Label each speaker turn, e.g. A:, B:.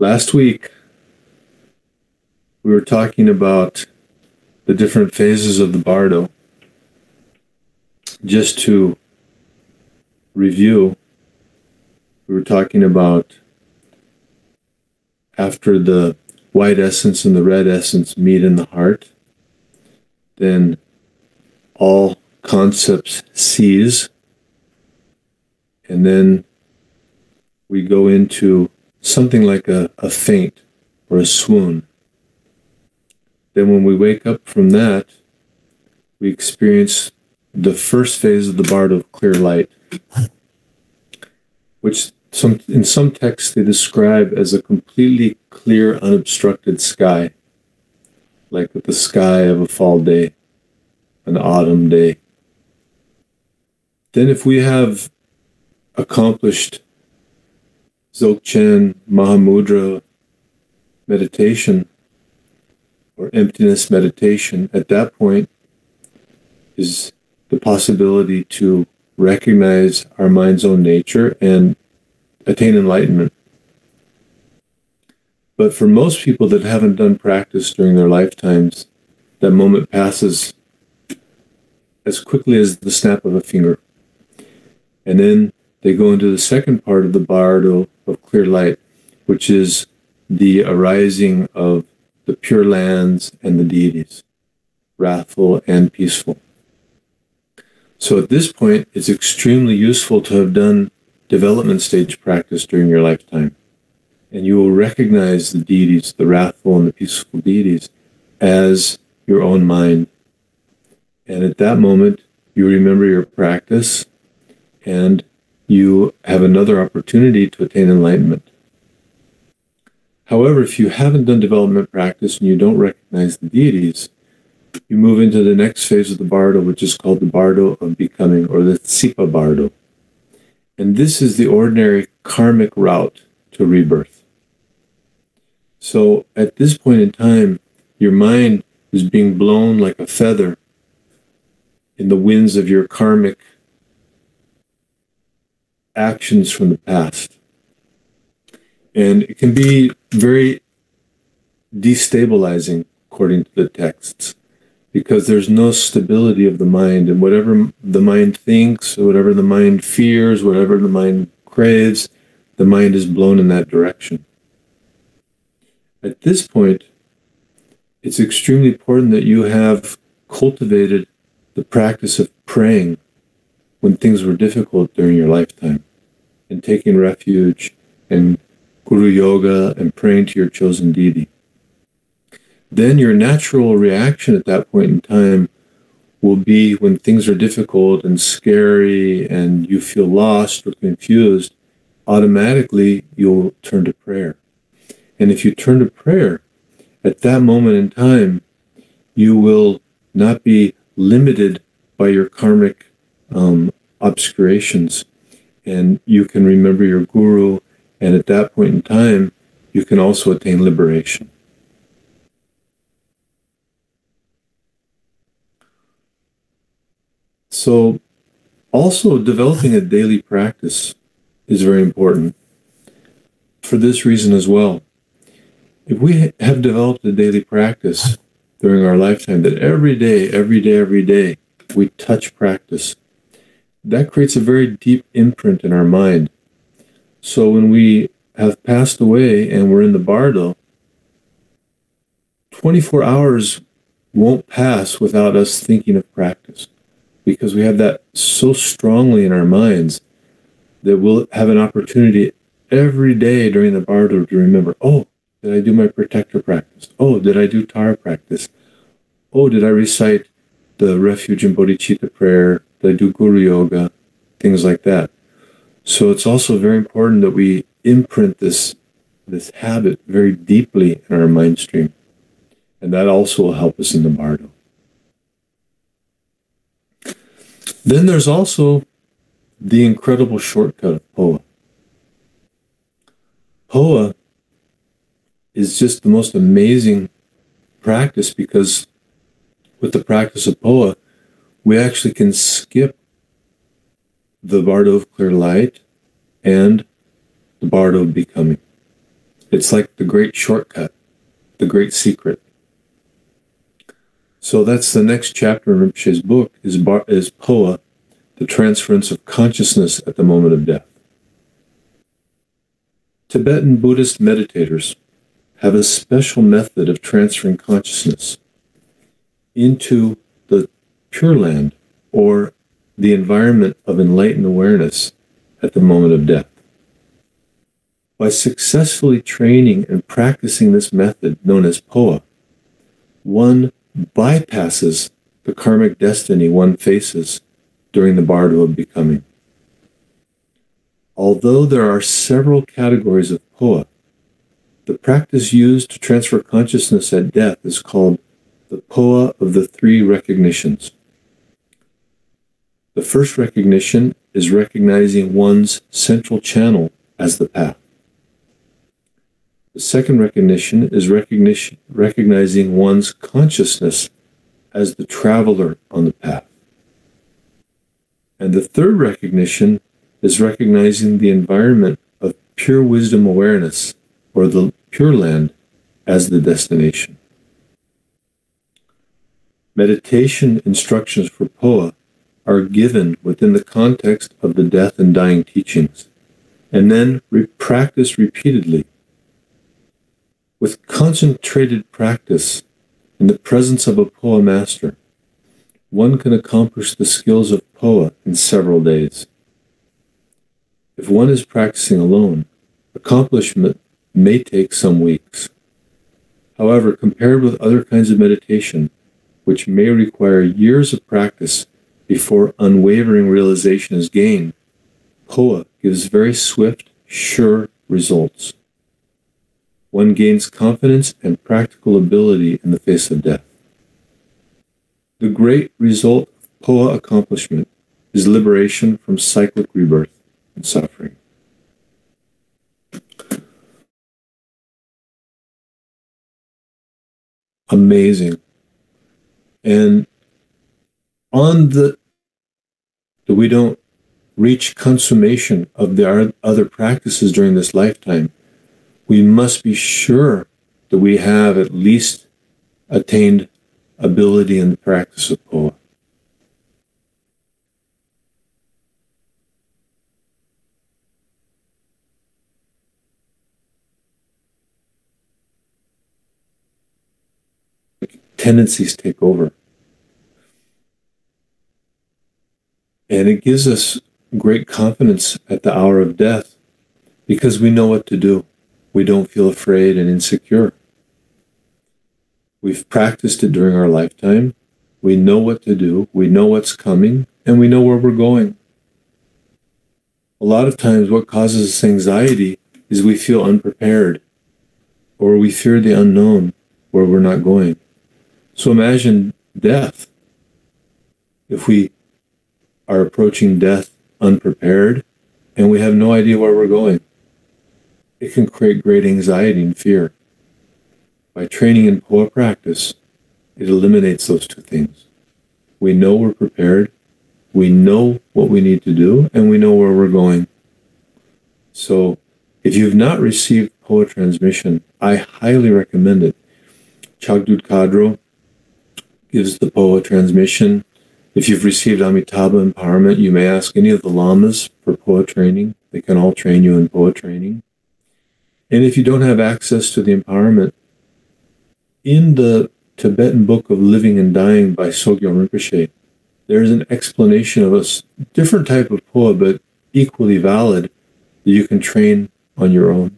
A: Last week, we were talking about the different phases of the bardo. Just to review, we were talking about after the white essence and the red essence meet in the heart, then all concepts cease, and then we go into something like a, a faint or a swoon. Then, when we wake up from that, we experience the first phase of the bardo of clear light, which some in some texts they describe as a completely clear, unobstructed sky, like the sky of a fall day, an autumn day. Then, if we have accomplished Dzogchen Mahamudra meditation or emptiness meditation, at that point is the possibility to recognize our mind's own nature and attain enlightenment. But for most people that haven't done practice during their lifetimes, that moment passes as quickly as the snap of a finger. And then they go into the second part of the bardo of clear light, which is the arising of the pure lands and the deities, wrathful and peaceful. So at this point, it's extremely useful to have done development stage practice during your lifetime. And you will recognize the deities, the wrathful and the peaceful deities, as your own mind. And at that moment, you remember your practice and you have another opportunity to attain enlightenment. However, if you haven't done development practice and you don't recognize the deities, you move into the next phase of the bardo, which is called the bardo of becoming, or the sidpa bardo. And this is the ordinary karmic route to rebirth. So at this point in time, your mind is being blown like a feather in the winds of your karmic actions from the past. And it can be very destabilizing, according to the texts, because there's no stability of the mind. And whatever the mind thinks, whatever the mind fears, whatever the mind craves, the mind is blown in that direction. At this point, it's extremely important that you have cultivated the practice of praying when things were difficult during your lifetime and taking refuge in guru yoga and praying to your chosen deity. Then your natural reaction at that point in time will be when things are difficult and scary and you feel lost or confused, automatically you'll turn to prayer. And if you turn to prayer, at that moment in time, you will not be limited by your karmic um, obscurations. And you can remember your guru, and at that point in time, you can also attain liberation. So, also developing a daily practice is very important for this reason as well. If we have developed a daily practice during our lifetime that every day, every day, every day, we touch practice, that creates a very deep imprint in our mind. So when we have passed away and we're in the bardo, 24 hours won't pass without us thinking of practice because we have that so strongly in our minds that we'll have an opportunity every day during the bardo to remember, oh, did I do my protector practice? Oh, did I do Tara practice? Oh, did I recite the refuge and bodhicitta prayer? I do Guru Yoga? Things like that. So it's also very important that we imprint this, this habit very deeply in our mind stream. And that also will help us in the bardo. Then there's also the incredible shortcut of Phowa. Phowa is just the most amazing practice because with the practice of Phowa, we actually can skip the bardo of clear light and the bardo of becoming. It's like the great shortcut, the great secret. So that's the next chapter in Rinpoche's book is, Bar- is Phowa, the transference of consciousness at the moment of death. Tibetan Buddhist meditators have a special method of transferring consciousness into Pure Land or the environment of enlightened awareness at the moment of death. By successfully training and practicing this method known as Phowa, one bypasses the karmic destiny one faces during the bardo of becoming. Although there are several categories of Phowa, the practice used to transfer consciousness at death is called the Phowa of the three recognitions. The first recognition is recognizing one's central channel as the path. The second recognition is recognition, recognizing one's consciousness as the traveler on the path. And the third recognition is recognizing the environment of pure wisdom awareness, or the Pure Land, as the destination. Meditation instructions for Phowa are given within the context of the death and dying teachings, and then re- practiced repeatedly. With concentrated practice in the presence of a Phowa master, one can accomplish the skills of Phowa in several days. If one is practicing alone, accomplishment may take some weeks. However, compared with other kinds of meditation, which may require years of practice before unwavering realization is gained, Phowa gives very swift, sure results. One gains confidence and practical ability in the face of death. The great result of Phowa accomplishment is liberation from cyclic rebirth and suffering. Amazing. And on the that we don't reach consummation of the other practices during this lifetime, we must be sure that we have at least attained ability in the practice of Phowa. Tendencies take over. And it gives us great confidence at the hour of death because we know what to do. We don't feel afraid and insecure. We've practiced it during our lifetime. We know what to do. We know what's coming and we know where we're going. A lot of times, what causes us anxiety is we feel unprepared or we fear the unknown where we're not going. So imagine death. If we are approaching death unprepared and we have no idea where we're going. It can create great anxiety and fear. By training in Phowa practice, it eliminates those two things. We know we're prepared, we know what we need to do, and we know where we're going. So, if you've not received Phowa transmission, I highly recommend it. Chagdud Khadro gives the Phowa transmission if you've received Amitabha empowerment, you may ask any of the lamas for Phowa training. They can all train you in Phowa training. And if you don't have access to the empowerment, in the Tibetan Book of Living and Dying by Sogyal Rinpoche, there's an explanation of a different type of Phowa, but equally valid, that you can train on your own.